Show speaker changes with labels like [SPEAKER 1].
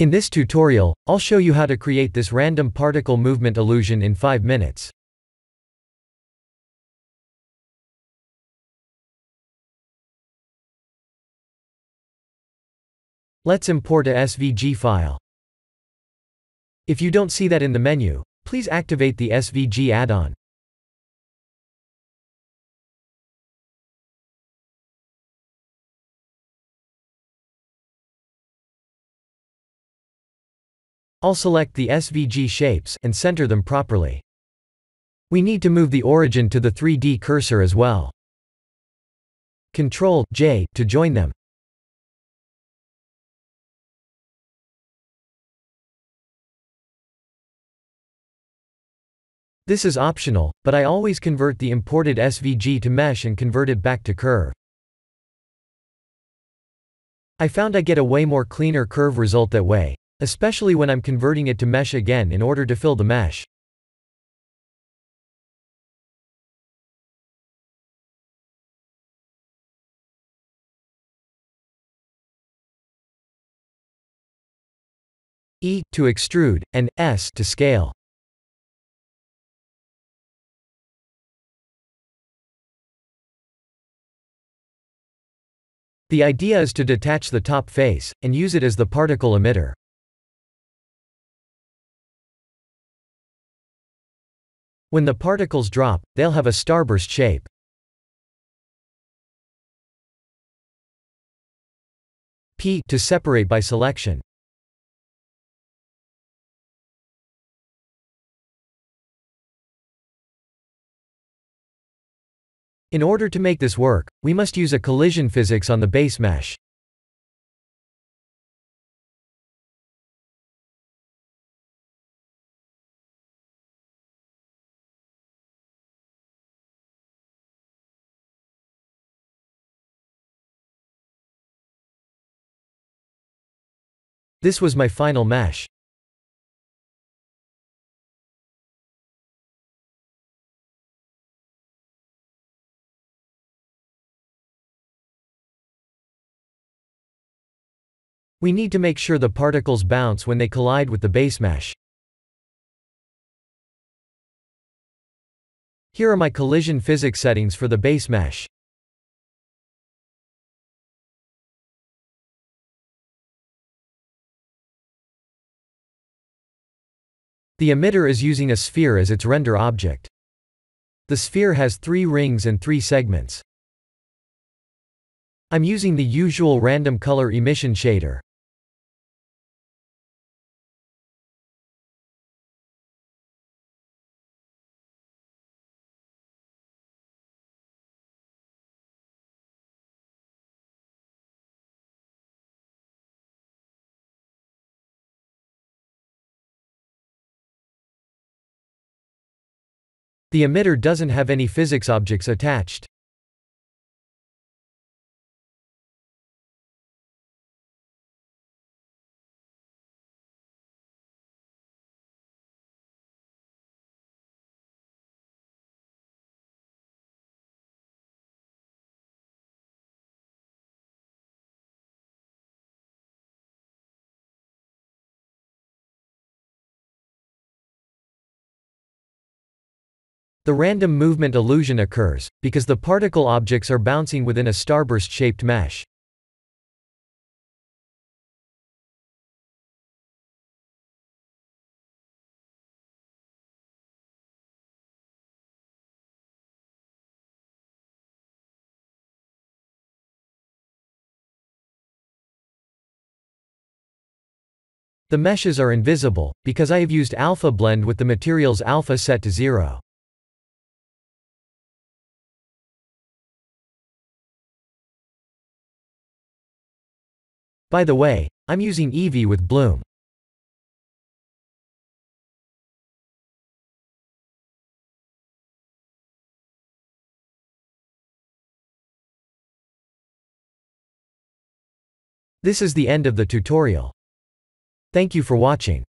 [SPEAKER 1] In this tutorial, I'll show you how to create this random particle movement illusion in 5 minutes. Let's import a SVG file. If you don't see that in the menu, please activate the SVG add-on. I'll select the SVG shapes and center them properly. We need to move the origin to the 3D cursor as well. Ctrl J to join them. This is optional, but I always convert the imported SVG to mesh and convert it back to curve. I found I get a way more cleaner curve result that way, especially when I'm converting it to mesh again in order to fill the mesh. E to extrude, and S to scale. The idea is to detach the top face, and use it as the particle emitter. When the particles drop, they'll have a starburst shape. P to separate by selection. In order to make this work, we must use a collision physics on the base mesh. This was my final mesh. We need to make sure the particles bounce when they collide with the base mesh. Here are my collision physics settings for the base mesh. The emitter is using a sphere as its render object. The sphere has three rings and three segments. I'm using the usual random color emission shader. The emitter doesn't have any physics objects attached. The random movement illusion occurs, because the particle objects are bouncing within a starburst-shaped mesh. The meshes are invisible, because I have used alpha blend with the materials alpha set to zero. By the way, I'm using Eevee with Bloom. This is the end of the tutorial. Thank you for watching.